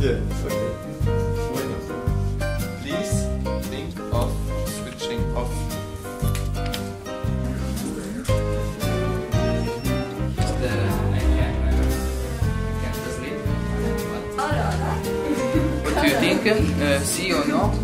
Yeah, Okay. Please think of switching off. I can uh, sleep. What? Do you think? Uh, see or no?